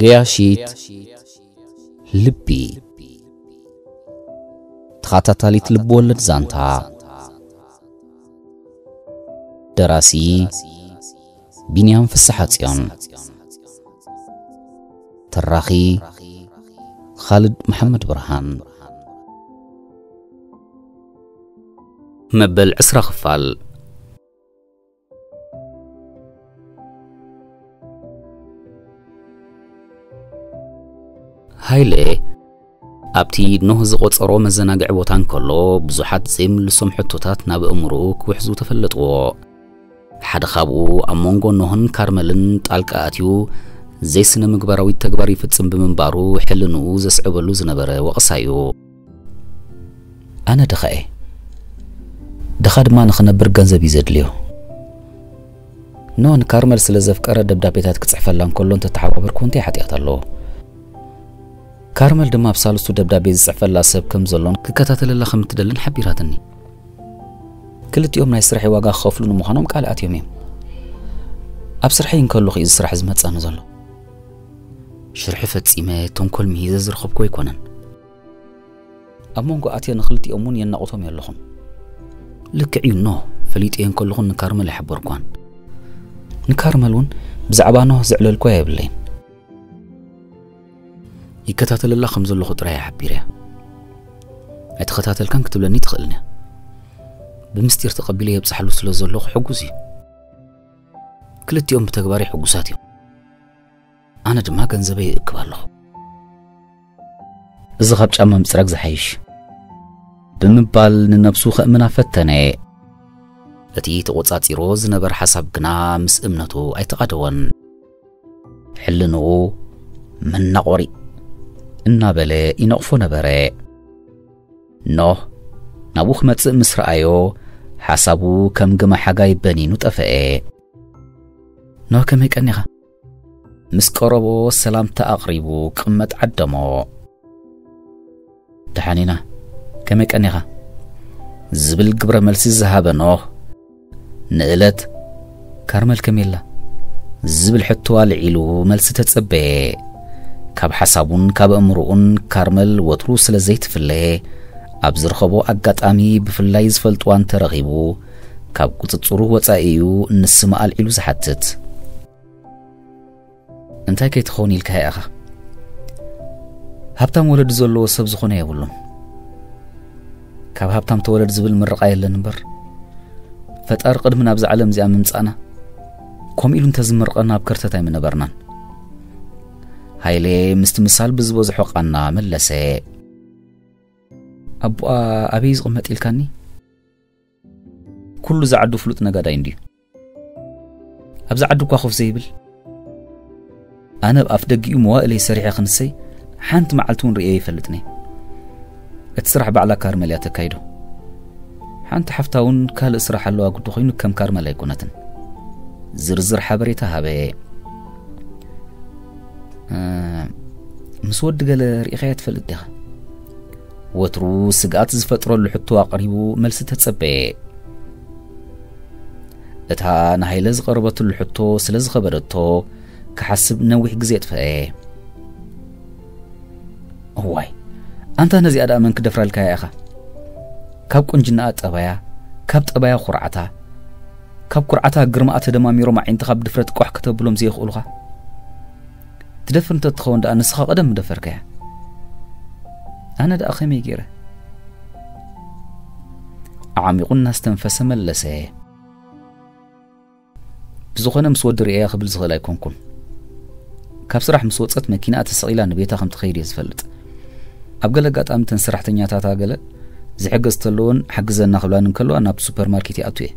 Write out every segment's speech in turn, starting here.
گەیاشیت لبي. تخاتە تالیت لب زانتا دراسي دەراسی بینیان فسەحەچیان تەڕاخی خالد محمد برهان. مبل عسرة خفال. ሃይለ ኣብቲ ኖህ ዝቖፀሮ መዘናግዒ ቦታ እንከሎ ብዙሓት ዘይምልሶም ሕቶታት ናብ እምርኡ ክውሕዙ ተፈለጥዎ። ሓደ ካብኡ ኣብ መንጎ ኖህን ካርመልን ጣልቃ ኣትዩ ዘይስነ ምግባራዊ ተግባር ይፍጽም ብምንባሩ ሕልንኡ ዘስዕበሉ ዝነበረ ወቕሳ እዩ። ኣነ ድኸ እየ። ድኻ ድማ ንኽነብር ገንዘብ እዩ ዘድልዮ። ኖ ንካርመል ስለ ዘፍቀረ ደብዳቤታት ክጽሕፈላ እንከሎ እንተተሓባበርኩ እንታይ ሓጢኣት ኣለዎ كارمل دم أبسالس بيز بيزعف لا سب كم زلون ككتات الله خم تدلن حبيراتني. كل يوم نسرح واجا مخانم ومخانم أت يومين أبصرحي إن كل خيز سرح زمت سانو زلو. شرح فتسيمة تنكل ميزة زرخب كوي كونن. أمونكو أتي نخلتي أمون ينقطهم يلخم لك عينو فليت إن كل خن كارمل يحبر نكارملون بزعبانه زعلل الكويب لين يكتاتل الله خمز الله خطرة يا يحبيرها أتخاتل كان كتب لني تخلنا بمستير تقبليه بصحلو سلوز الله حقوزي. كلت يوم بتكباري حقوزاتي أنا دماء كان دما إكبال إقباله الزغاب جامع مسرق زحيش. بمبال ننبسو خأمنا فتنة. أتي تقوصاتي روز نبر حسب قنا مس أمنتو أي تقدون حلنو من نقري እናበለ ይነቕፎ ነበረ ኖህ ናብኡ ክመጽእ ምስ ረኣዮ ሓሳቡ ከም ግመ ሓጋይ በኒኑ ጠፍአ ኖህ ከመይ ቀኒኻ ምስ ቀረቦ ሰላምታ ኣቕሪቡ ቅመጥ ዓደሞ ድሓኒና ከመይ ቀኒኻ ዝብል ግብረ መልሲ ዝሃበ ኖህ ንእለት ካርመል ከመየላ ዝብል ሕቶ ኣልዒሉ መልሲ ተጸበየ ካብ ሓሳቡን ካብ ኣእምሮኡን ካርመል ወትሩ ስለ ዘይትፍለየ ኣብ ዝረኸቦ ኣጋጣሚ ብፍላይ ዝፈልጥዋ እንተረኺቡ ካብ ቁፅፅሩ ወፃኢ እዩ ንስማ ኣልዒሉ ዝሓትት። እንታይ ከይትኸውን ኢልካ ኢኻ ሃብታም ወለዲ ዘለዎ ሰብ ዝኾነ የብሉን። ካብ ሃብታም ተወለድ ዝብል ምርቓ የለን እምበር። ፈጣሪ ቅድሚ ናብዚ ዓለም እዚኣ ምምፃእና ከምኡ ኢሉ እንተዝምርቐና ኣብ ከርተት ኣይምነበርናን ሃይሌ ምስቲ ምሳል ብዝበዝሖ ቓና መለሰ ኣቦኣ ኣበይ ዝቕመጥ ኢልካኒ ኩሉ ዝዓዱ ፍሉጥ ነጋዳይ እንድዩ ኣብዚ ዓዲ እኳ ኮፍ ዘይብል ኣነ ብኣፍ ደጊኡ መዋእለይ ሰሪሐ ክንሰይ ሓንቲ መዓልቲ እውን ርእየ ይፈልጥኒ እቲ ስራሕ ባዕላ ካርመል እያ ተካይዶ ሓንቲ ሓፍታ እውን ካልእ ስራሕ ኣለዋ ግዲ ኮይኑ ከም ካርመል ኣይኮነትን ዝርዝር ሓበሬታ ሃበ ምስ ወዲ ገለ ርኢኸያ ትፈልጥ ዲኻ ወትሩ ስግኣት ዝፈጥረሉ ሕቶ ኣቕሪቡ መልሲ ተጸበየ እታ ንሃይለ ዝቐረበትሉ ሕቶ ስለ ዝኸበደቶ ክሓስብ ነዊሕ ግዜ ጥፍአ እዋይ ኣንታ ነዚኣ ዳ መን ክደፍራልካያ ኢኻ ካብ ቁንጅናኣ ጠባያ ካብ ጠባያ ኩርዓታ ካብ ኩርዓታ ግርማኣ ተደማሚሮም ዓይንትኻ ብድፍረት ቋሕ ከተብሎም ዘይኽእሉኻ ትደፍር እንተትኸውን ደኣ ንስኻ ቀደም ደፈርከያ ኣነ ደኣ ኸመይ ገይረ ዓሚቑ እናስተንፈሰ መለሰ ብዝኾነ ምስ ወዲ ርእያ ክብል ዝኽእል ኣይኮንኩን ካብ ስራሕ ምስ ወፀት መኪናኣ ተሰቒላ ንቤታ ከም ትኸይድ እየ ዝፈልጥ ኣብ ገለ ኣጋጣሚ ተን ሰራሕተኛታታ ገለ ዝሕገዝ ተለውን ሓግዘና ክብላን እንከለዋ ናብቲ ሱፐር ማርኬት ይኣቱ እየ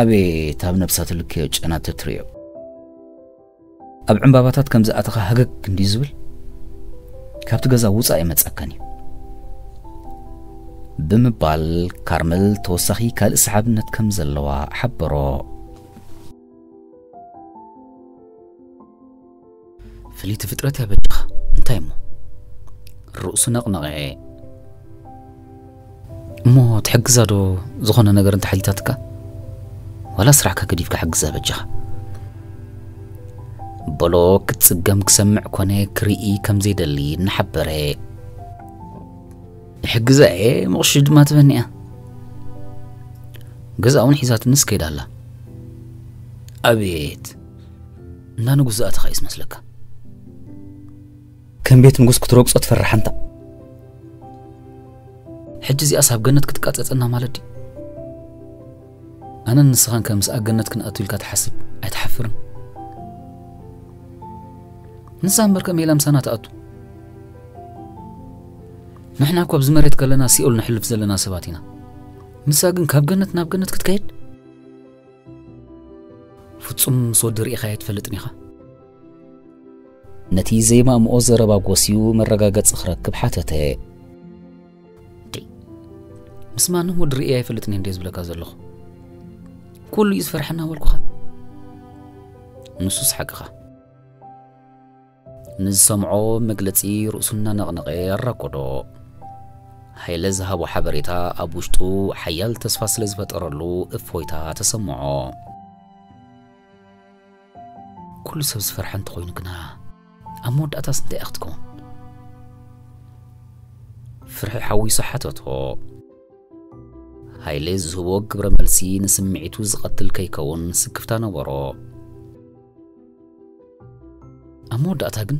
ኣቤት ኣብ ነብሳ ትልክዮ ጨና ተትርዮ ኣብ ዕምባባታት ከም ዝኣተኻ ሃገግ እንዲ ዝብል ካብቲ ገዛ ውፃእ የመጸከኒ ብምባል ካርመል ተወሳኺ ካልእ ሰሓብነት ከም ዘለዋ ሓበሮ ፍልይቲ ፍጥረት ያበጅኻ እንታይ እሞ ርእሱ ነቕነቐ እሞ ትሕግዛ ዶ ዝኾነ ነገር እንተሓሊታትካ ዋላ ስራሕካ ገዲፍካ ሕግዛ በጅኻ በሎ ክትጽገም ክሰምዕ ኮነ ክርኢ ከም ዘይደሊ እናሓበረ። ይሕግዛ እየ ምቕሺ ድማ ትበኒ እያ ገዛ እውን ሒዛትንስ ከይዳ ኣላ። ኣቤት እንዳ ንጉስ ዝኣተኻ እዩ ዝመስለካ ከም ቤት ንጉስ ክትረግጾ ትፈርሕ እንታ። ሕጂ እዚኣ ሳብ ገነት ክትቃፀፀና ማለት ድዩ ኣነ ንስኻን ከምስ ኣብ ገነት ክንኣቱ ኢልካ ትሓስብ? ኣይትሓፍርን ንሳ እምበር ከም ኢላ ምሳና ትኣቱ ንሕና እኳ ብዚ መሬት ከለና ሲኦል ንሕልፍ ዘለና ሰባት ኢና ንሳ ግን ካብ ገነት ናብ ገነት ክትከይድ ፍጹም ምስ ወዲ ርኢኻ ኣይትፈልጥን ኢኻ ነቲ ዘይማእምኦ ዘረባ ጎሲዩ መረጋገፂ ክረክብ ሓተተ ምስ ማንም ወዲ ርኢየ ኣይፈልጥን እንደ ዝብለካ ዘለኹ ኩሉ እዩ ዝፈርሐና ወልኩኻ ንሱስ ሓቅኻ ንዝሰምዖ መግለፂ ርእሱና ነቕነቐ ኣራኮዶ ሃይለ ዝሃቦ ሓበሬታ ኣብ ውሽጡ ሓያል ተስፋ ስለ ዝፈጠረሉ እፎይታ ተሰምዖ ኩሉ ሰብ ዝፈርሐ እንተኮይኑ ግና ኣብ መወዳእታስ እንታይ እያ ክትከውን ፍርሒ ሓዊሱ ሓተቶ ሃይለ ዝህቦ ግብረ መልሲ ንስምዒቱ ዝቐትል ከይከውን ስክፍታ ነበሮ ኣብ መወዳእታ ግን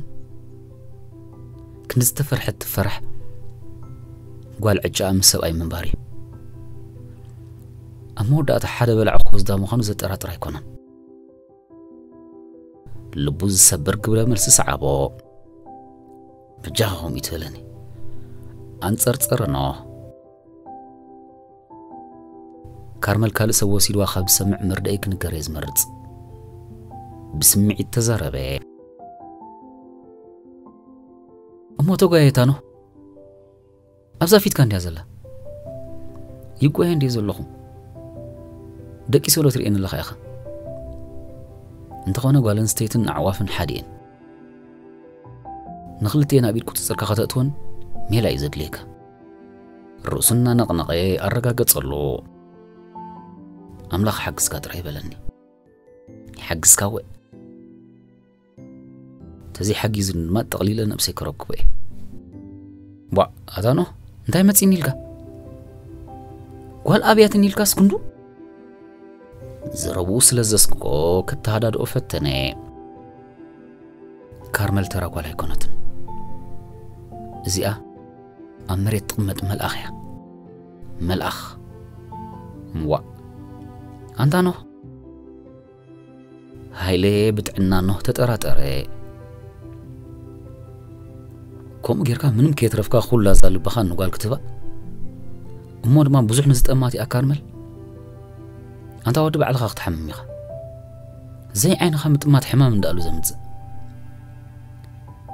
ክንዲ ዝተፈርሐት ትፈርሕ ጓል ዕጫ ምስ ሰብኣይ ምንባር እዩ ኣብ መወዳእታ ሓደ በላዕ ክወስዳ ምዃኑ ዘጠራጥር ኣይኮነን ልቡ ዝሰብር ግብረ መልሲ ሰዓቦ ብጃኻ ከምኡ ትብለኒ ኣንጸርጽርኖ ካርመል ካልእ ሰብ ወሲድዋ ካብ ዝሰምዕ ምርድአይ ክንገር እየ ዝመርጽ ብስምዒት ተዛረበ እሞ ተጓየታኖ ኣብዛ ፊትካ እንድያ ዘላ ይጓየ እንድየ ዘለኹ ደቂ ሰሎ ትርእየን ኣለኻ ኢኻ እንተኾነ ጓል ኣንስተይትን ኣዕዋፍን ሓደ እየን ንኽልትየን ኣብ ኢድ ቁፅፅርካ ከተእትወን ሜላ እዩ ዘድልየካ ርእሱና ነቕነቐ ኣረጋገጸሉ ኣምላኽ ሓግዝካ ጥራይ ይበለኒ ይሓግዝካ ወ ተዘይሓጊዙን ድማ ጠቕሊለ ነብሰይ ክረክቦ እየ ቧ ኣታኖ እንታይ መፂኒ ኢልካ ጓል ኣብያትን ኢልካስ ክንዱ ዘረብኡ ስለ ዘስክቆ ከተሃዳድኦ ፈተነ ካርመል ተራ ጓል ኣይኮነትን እዚኣ ኣብ መሬት ትቕመጥ መልኣኽ እያ መልኣኽ እምዋ ኣንታ ኖህ ሃይለ ብጥዕና ኖህ ተጠራጠረ كم غير من منم كيترف خلا زال بخان نقال كتبه أمور ما بزح نزت أماتي أكارمل. أنت أود بعلى خاخت حممي زي عين خمت مات حمام دالو زمت.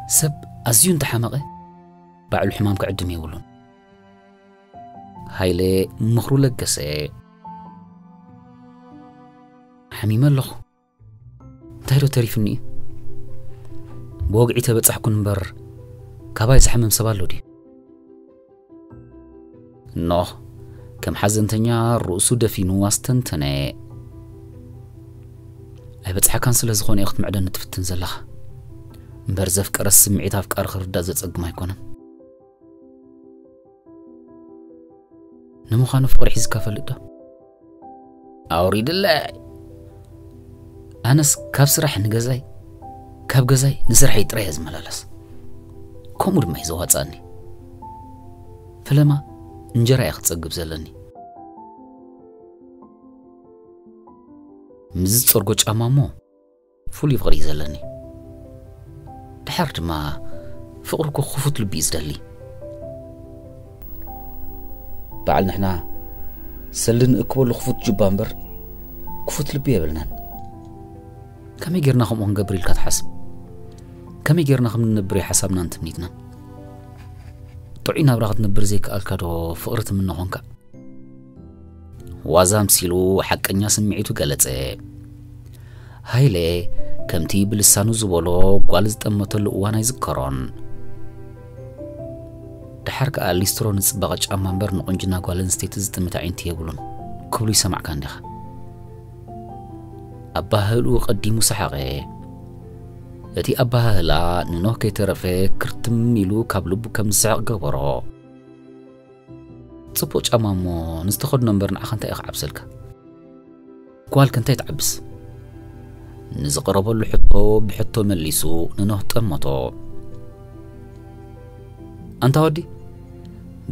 سب أزيون تحمقه بعلو حمام كعدم يقولون. هاي لي مخرول لقسي. حميم الله انتهي تعرفني بوقعي تبتسح كنبر ካባይ ዝሓምም ሰብ ኣሎ ድዩ ኖህ ከም ሓዘንተኛ ርእሱ ደፊኑ ኣስተንተነ ኣይበፅሓካን ስለ ዝኾነ እዩ ክትምዕደኒ ትፍትን ዘለኻ እምበር ዘፍቀረ ስምዒት ኣፍቃሪ ክርዳእ ዘጸግም ኣይኮነን ንምዃኑ ፍቕሪ ሒዝካ ፈልጥ ዶ ኣውሪድለይ ኣነስ ካብ ስራሕ ንገዛይ ካብ ገዛይ ንስራሐይ ጥራይ እየ ዝመላለስ ከምኡ ድማ እዩ ዘዋፃኒ ፈለማ እንጀራ እያ ክትጸግብ ዘለኒ ምዝ ዝፀርጎ ጫማ እሞ ፍሉይ ፍቕሪ እዩ ዘለኒ ድሓር ድማ ፍቕሪ ኮ ክፉት ልቢ እዩ ዝደሊ በዓል ንሕና ሰሊ ንእክበሉ ክፉት ጅባ እምበር ክፉት ልቢ የብልናን ከመይ ጌርና ከምኡ ክንገብር ኢልካ ትሓስብ ከመይ ጌርና ከም ንነብር ሓሳብና እንትምኒትና ጥዑይ ናብራ ክትነብር ዘይከኣልካ ዶ ፍቕሪ ትምነ ኾንካ ዋዛ ምሲሉ ሓቀኛ ስምዒቱ ገለጸ ሃይለ ከምቲ ብልሳኑ ዝበሎ ጓል ዝጠመተሉ እዋን ኣይዝከሮን ድሓር ከኣ ሊስትሮ ንፅባቐ ጫማ እምበር ንቁንጅና ጓል ኣንስተይቲ ዝጥምት ዓይንቲ የብሉን ክብሉ ይሰማዕካ እንዲኻ ኣባህልኡ ቀዲሙ ሰሓቐ እቲ ኣባህላ ንኖህ ከይተረፈ ክርትም ኢሉ ካብ ልቡ ከም ዝስዕቕ ገበሮ ጽቡቕ ጫማ እሞ ንዝተኸድኖ እምበር ንዓኸ እንታይ ኢኻ ዓብሰልካ ጓልክ እንታይ ትዓብስ ንዝቐረበሉ ሕቶ ብሕቶ መሊሱ ንኖህ ጠመቶ ኣንታ ወዲ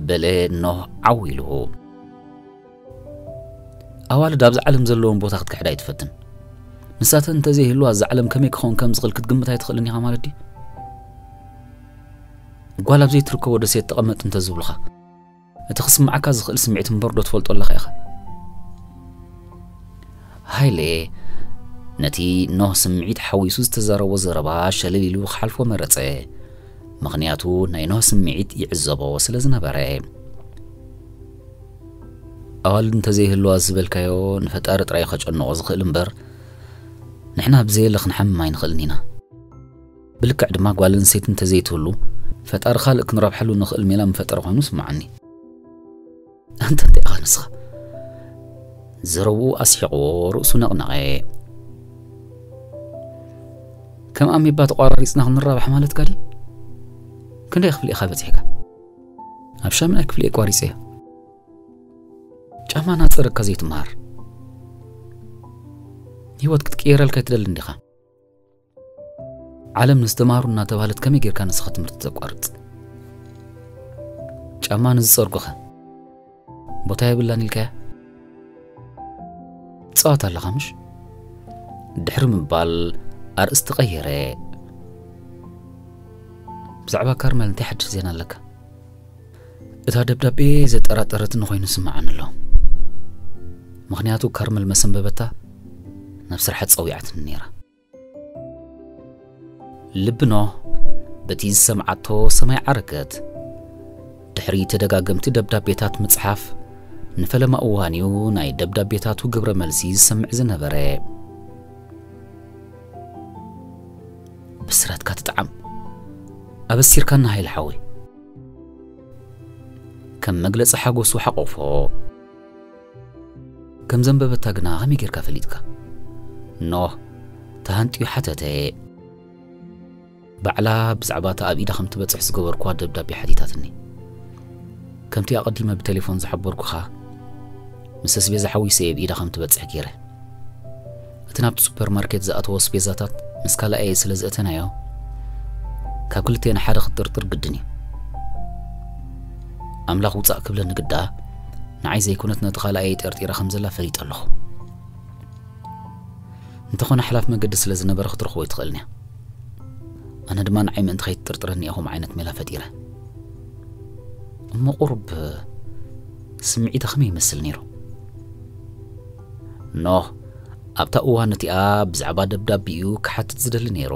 በለ ኖህ ዓው ኢሉ ኣዋልድ ኣብዚ ዓለም ዘለዎም ቦታ ክትክሕዳ ኣይትፈትን ንሳተን እንተዘይህልዋ እዚ ዓለም ከመይ ክኸውን ከም ዝኽእል ክትግምት ኣይትኽእልን ኢኻ ማለት ድዩ ጓል ኣብ ዘይትርከቦ ደሴት ተቐመጥ እንተዝብሉኻ እቲ ክስምዓካ ዝኽእል ስምዒት እምበር ዶ ትፈልጦ ኣለኻ ኢኻ ሃይሌ ነቲ ኖህ ስምዒት ሓዊሱ ዝተዛረቦ ዘረባ ሸለል ኢሉ ክሓልፎ መረፀ ምክንያቱ ናይ ኖህ ስምዒት ይዕዘቦ ስለ ዝነበረ ኣዋልድ እንተዘይህልዋ ዝበልካዮ ንፈጣሪ ጥራይ ከጨንቆ ዝኽእል እምበር ንሕና ብዘየለ ክንሓምም ኣይንኽእልን ኢና ብልክዕ ድማ ጓል ኣንሰይቲ እንተዘይትህሉ ፈጣሪ ካልእ ክንረብሐሉ ንኽእል ሜላ ምፈጠረ ኮይኑ ስማዓኒ ኣንተ እንታይ ኢኻ ንስኻ ዘረብኡ ኣስሒቕዎ ርእሱ ነቕነቐ ከም ኣሜባ ተቋራሪፅና ክንራባሕ ማለት ካዲ ክንደይ ክፍሊ ኢኻ በፂሕካ ኣብ ሻምናይ ክፍሊ እየ ቋሪፀ እያ ጫማ ናፀረካ ዘይትምሃር ህይወት ክትቀየረልካ ይትደሊ እንዲኻ ዓለም ንዝተምሃሩ እናተባህለት ከመይ ጌርካ ንስኻ ትምህርቲ ተቋርፅ ጫማ ንዝፀርጉኸ ቦታ የብላን ኢልካያ ትፃወት ኣለኻ ምሽ ድሕሪ ምባል ኣርእስቲ ቀየረ ብዛዕባ ካርመል እንታይ ሓድሽ ዜና ኣለካ እታ ደብዳቤ ዘጠራጠረት ንኮይኑ ስማዓን ኣሎ ምክንያቱ ካርመል መሰንበበታ ናብ ስራሐት ፀዊዓትን ነይራ ልብኖ በቲ ዝሰምዓቶ ሰማይ ዓረገት ድሕሪ ተደጋገምቲ ደብዳቤታት ምጽሓፍ ንፈለማ እዋን እዩ ናይ ደብዳቤታቱ ግብረ መልሲ ዝሰምዕ ዝነበረ ብስራትካ ትጣዕም ኣበሲርካ ናሃይል ሓዊ ከም መግለፂ ሓጎሱ ሓቆፎ ከም ዘንበበታ ግና ከመይ ጌርካ ፈሊጥካ ኖህ ተሃንጥዩ ሓተተ ባዕላ ብዛዕባ እታ ኣብ ኢዳ ከም ትበፅሕ ዝገበርኳ ደብዳቤ ሓቲታትኒ ከምቲ ኣቐዲመ ብቴሌፎን ዝሓበርኩኻ ምስ ኣስቤዛ ሓዊሰ እየ ብኢዳ ከም ትበፅሕ ገይረ እቲ ናብቲ ሱፐርማርኬት ዝኣተዎ ስቤዛታት ምስ ካልኣየ ስለ ዝእተናዮ ካብ ክልተና ሓደ ክጥርጥር ግድን እዩ ኣምላኽ ውፃእ ክብለኒ ግዳኣ ንዓይ ዘይኮነት ነቲ ካልኣየ ጠርጢራ ከም ዘላ ፈሊጥ ኣለኹ እንተኾነ ሓላፍ መገዲ ስለ ዝነበረ ክትረኽቦ ይትኽእልኒ ኣነ ድማ ንዓይ ምእንቲ ከይትጥርጥረኒ ኢኹም ዓይነት ሜላ ፈጢረ እሞ ቁርብ ስምዒተ ከመይ ይመስል ነይሩ ኖህ ኣብታ እዋን እቲኣ ብዛዕባ ደብዳቢኡ ክሓትት ዝደሊ ነይሩ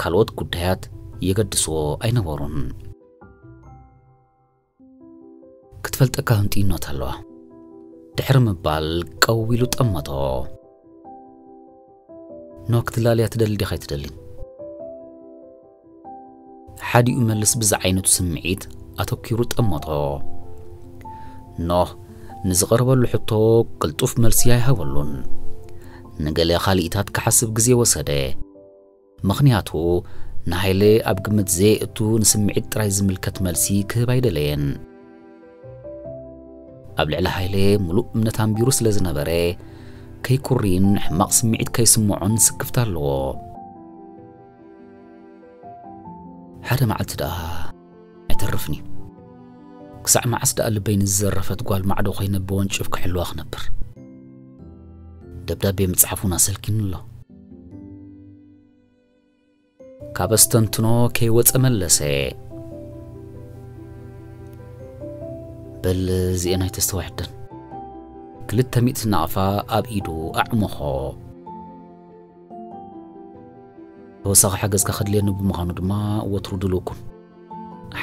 ካልኦት ጉዳያት የገድስዎ ኣይነበሩን ክትፈልጠካ ህምጢኖት ኣለዋ ድሕሪ ምባል ቀው ኢሉ ጠመቶ ኖ ክትላለያ ትደሊ ዲኻ ኣይትደሊን ሓዲኡ መልስ ብዛ ዓይነቱ ስምዒት ኣተኪሩ ጠመጦ ኖህ ንዝቐረበሉ ሕቶ ቅልጡፍ መልሲ ኣይሃበሉን ንገለ ካሊእታት ክሓስብ ግዜ ወሰደ ምኽንያቱ ንሃይለ ኣብ ግምት ዘየእቱ ንስምዒት ጥራይ ዝምልከት መልሲ ክህብ ኣይደለየን ኣብ ልዕሊ ሃይለ ሙሉእ እምነት ኣንቢሩ ስለ ዝነበረ ከይኩሪን ሕማቕ ስምዒት ከይስምዖን ስክፍታ ኣለዎ ሓደ መዓልቲ ደኣ ኣይተርፍኒ ክሳዕ መዓስ ደኣ ልበይ ንዝዘረፈት ጓል ማዕዶ ኮይነ ብወንጭፍ ክሕልዋ ክነብር ደብዳቤ ምፅሓፉን ኣሰልኪኑ ኣሎ ካብ ኣስተንትኖ ከይወፀ መለሰ በል እዚአን ኣይተስተዋሕደን ክልተ ሚእቲ ናቕፋ ኣብ ኢዱ ኣዕመኾ ተወሳኺ ሓገዝካ ከድልየኒ ብምዃኑ ድማ ወትሩ ድልውኩን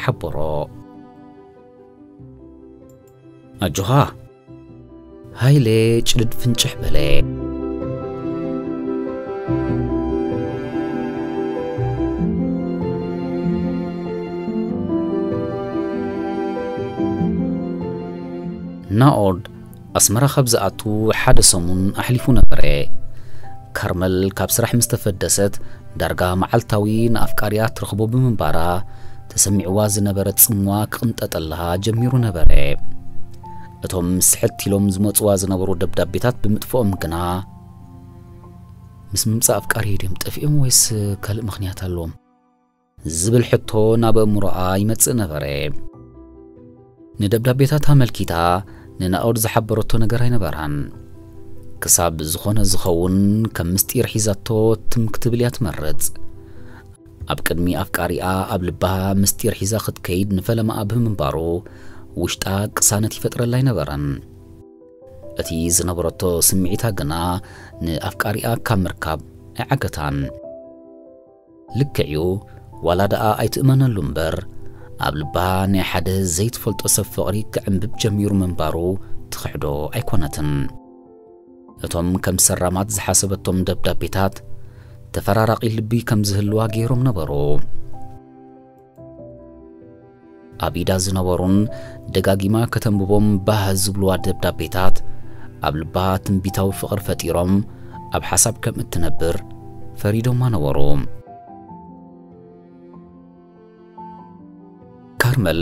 ሓበሮ ኣጆኻ ሃይሌ ጭልድ ፍንጭሕ በለ ናኦድ ኣስመራ ካብ ዝኣቱ ሓደ ሰሙን ኣሕሊፉ ነበረ ካርመል ካብ ስራሕ ምስ ተፈደሰት ዳርጋ መዓልታዊ ንኣፍቃርያ ትረኽቦ ብምንባራ ተሰሚዕዋ ዝነበረ ጽምዋ ክቕንጠጠለሃ ጀሚሩ ነበረ እቶም ስሕት ኢሎም ዝመጽዋ ዝነበሩ ደብዳቤታት ብምጥፍኦም ግና ምስ ምምጻእ ኣፍቃሪ ድዮም ጠፊኦም ወይስ ካልእ ምኽንያት ኣለዎም ዝብል ሕቶ ናብ ኣእምሮኣ ይመጽእ ነበረ ንደብዳቤታት ኣመልኪታ ንናኦድ ዝሓበረቶ ነገር ኣይነበራን። ክሳብ ዝኾነ ዝኸውን ከም ምስጢር ሒዛቶ ትም ክትብል እያ ትመርጽ። ኣብ ቅድሚ ኣፍቃሪኣ ኣብ ልባሃ ምስጢር ሒዛ ክትከይድ ንፈለማኣ ብምንባሩ ውሽጣ ቅሳነት ይፈጥረላ ኣይነበረን። እቲ ዝነበረቶ ስምዒታ ግና ንኣፍቃሪኣ ካብ ምርካብ ኣይዓገታን። ልክዕዩ ዋላ ደኣ ኣይትእመነሉ እምበር ኣብ ልባሃ ናይ ሓደ ዘይትፈልጦ ሰብ ፍቕሪ ክዕንብብ ጀሚሩ ምንባሩ ትኽሕዶ ኣይኮነትን። እቶም ከም ሰራማት ዝሓሰበቶም ደብዳቤታት ተፈራራቂ ልቢ ከም ዝህልዋ ገይሮም ነበሩ። ኣብ ኢዳ ዝነበሩን ደጋጊማ ከተንብቦም ባህ ዝብልዋ ደብዳቤታት ኣብ ልባ ትንቢታዊ ፍቕሪ ፈጢሮም ኣብ ሓሳብ ከም እትነብር ፈሪዶማ ነበሩ ካርመል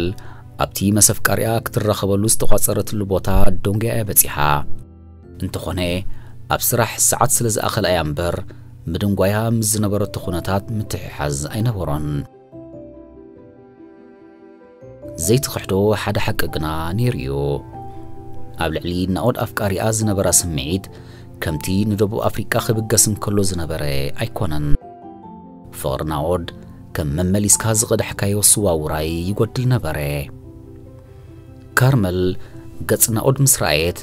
ኣብቲ መሰፍቃሪያ ክትረኸበሉ ዝተቋፀረትሉ ቦታ ዶንግያ እያ በፂሓ እንተኾነ ኣብ ስራሕ ሰዓት ስለ ዝኣኸለ እያ እምበር ምድንጓያ ምስ ዝነበረቶ ኩነታት ምትሕሓዝ ኣይነበሮን ዘይትኽሕዶ ሓደ ሓቂ ግና ነይሩ እዩ ኣብ ልዕሊ ናኦድ ኣፍቃሪኣ ዝነበራ ስምዒት ከምቲ ንደቡብ ኣፍሪቃ ክብገስ እንከሎ ዝነበረ ኣይኮነን ፍቕሪ ናኦድ كم ممليس كازغد حكايو سواوراي يقدل نبري كارمل قطنا قد مسرعيت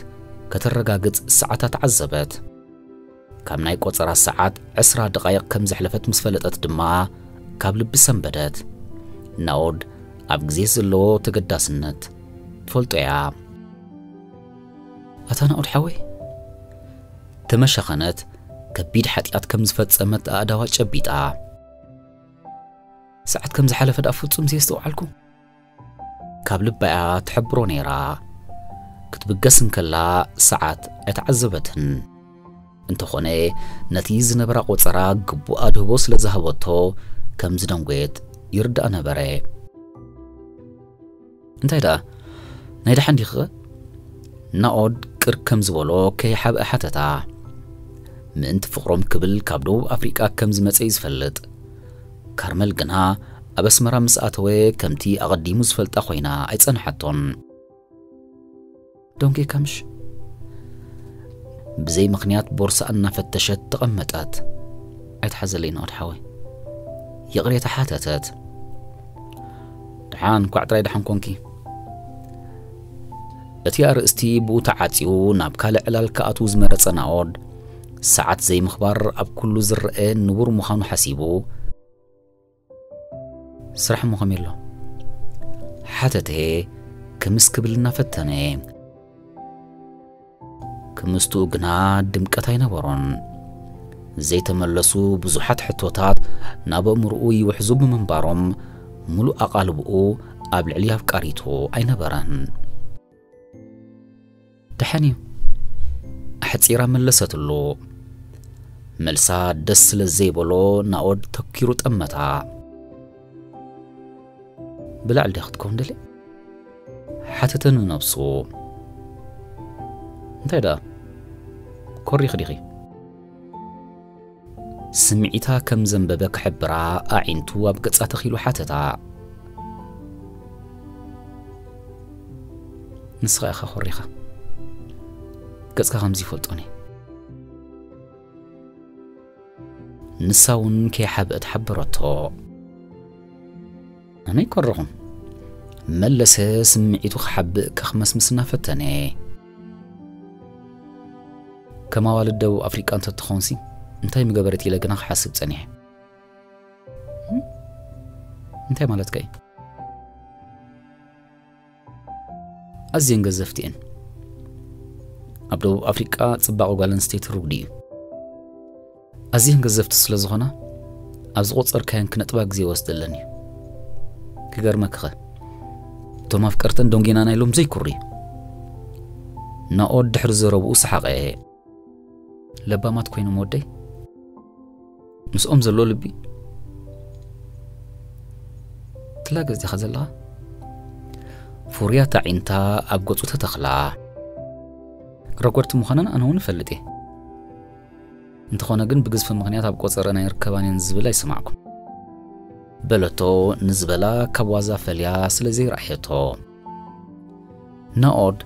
كترقا قط ساعتا تعزبت كم ناي قطرا ساعات عسرا دقايق كم زحلفت مسفلتت دماء كابل بسنبدت ناود أب جزيز اللو تقداسنت فلتو يا أتانا قد حوي تمشى خانت كبيد حتيات كم زفت سمت أدوات شبيتا ساعت كم زحلف دافوتم زيستوعلكم كاب لبايا تحبرو نيرا كتب قسن كلا ساعت اتعزبتن انتو خوني نتيز نبرا قوصرا قبو ادهبو لزهبوتو كم زدن قيت يرد أنا بري انتا دا نايدا حندي خ ناود كر كم زولو كي حاب أحتتا من انت فقروم كبل كابدو أفريقا كم زمصي فلت ካርመል ግና ኣብ ኣስመራ ምስ ኣተወ ከምቲ ኣቐዲሙ ዝፈልጣ ኮይና ኣይጸንሐቶን ዶንጌ ካምሽ ብዘይ ምኽንያት ቦርሳ እናፈተሸት ተቐመጠት ኣይተሓዘለይ ናኦድ ሓወይ የቕሬታ ሓተተት ድሓን ኳዕ ጥራይ ድሓን ኮንኪ እቲ ኣርእስቲ ብኡ ተዓጺኡ ናብ ካልእ ዕላል ከኣትዉ ዝመረጸ ናኦድ ሰዓት ዘይምኽባር ኣብ ኩሉ ዝርአ ንቡር ምዃኑ ሓሲቡ ስራሕ እሞ ኸመይ ኣሎ ሓተተ ክምስ ክብል እናፈተነ ክምስትኡ ግና ድምቀት ኣይነበሮን ዘይተመለሱ ብዙሓት ሕቶታት ናብ ኣእምርኡ ይውሕዙ ብምንባሮም ሙሉእ ኣቓልብኡ ኣብ ልዕሊ ኣፍቃሪቱ ኣይነበረን ድሓን እዩ ኣሕፂራ መለሰትሉ መልሳ ደስ ስለ ዘይበሎ ናኦድ ተኪሩ ጠመታ ብላዕሊ ዳ ክትከውን ደለ ሓተተ ንነብሱ እንታይ ደኣ ኮሪኽ ዲኺ ስምዒታ ከም ዘንበበ ክሕብራ ኣዒንቱ ኣብ ገጻ ተኺሉ ሓተታ ንስኻ ኢኻ ኮሪኻ ገጽካ ከምዚ ይፈልጦኒ ንሳ እውን ከይሓብአት ሓበረቶ ኣነ ይኮርኹም መለሰ ስምዒቱ ክሓብእ ከኽመስምስ እናፈተነ ከም ኣዋልድ ደቡብ ኣፍሪቃ እንተትኾንሲ እንታይ ምገበረት ኢለ ግና ክሓስብ ጸኒሐ እንታይ ማለትካ እዩ ኣዝየን ገዘፍቲ እየን ኣብ ደቡብ ኣፍሪቃ ጽባቐ ጓል ኣንስተይቲ ርጉዲ እዩ ኣዝየን ገዘፍቲ ስለ ዝኾና ኣብ ዝቝፀርካየን ክነጥባ ግዜ ወስደለን እዩ ክገርመክኸ እቶም ኣፍቀርተን ዶንጌና ናይሎም ዘይኩሪ ናኦድ ድሕሪ ዘረብኡ ሰሓቐ ለባማት ኮይኖም ወደይ ምስኦም ዘሎ ልቢ ትላገዝ ዲኻ ዘለኻ ፍሩያ ታዒንታ ኣብ ገጹ ተተኽላ ረጐድቲ ምዃነን ኣነ እውን እፈልጥ እየ እንተኾነ ግን ብግዝፊ ምኽንያት ኣብ ቆፀረ ናይ ርከባን ዝብል ኣይሰማዕኩም በለቶ ንዝበላ ካብ ዋዛ ፈልያ ስለ ዘይረኣየቶ ናኦድ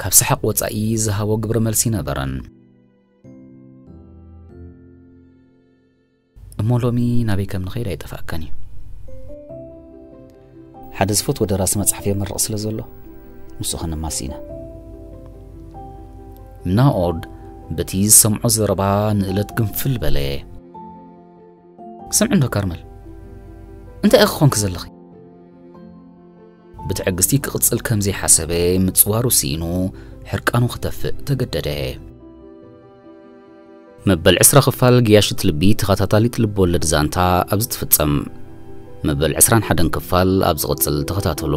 ካብ ሰሓቕ ወጻኢ ዝሃቦ ግብረ መልሲ ነበረን እሞ ሎሚ ናበይ ከም ንኸይድ ኣይጠፋእካን እዩ ሓደ ዝፈት ወደ ራሲ መፅሓፍ የመርቕ ስለ ዘሎ ንሱ ኸነማሲኢና ናኦድ በቲ ዝሰምዖ ዘረባ ንእለት ግንፍል በለየ ስምዕ እንዶ ካርመል እንታይ ኢኺ ኾንክ ዘለኺ ብትዕግስቲ ክቕጽል ከም ዘይሓሰበ ምጽዋሩ ሲኢኑ ሕርቃኑ ክተፍእ ተገደደ መበል ዕስራ ክፋል ግያሽት ልቢ ተኸታታሊት ልቢ ወለድ ዛንታ ኣብ ዝትፍጸም መበል 21 ክፋል ኣብ ዝቕጽል ተኸታተሉ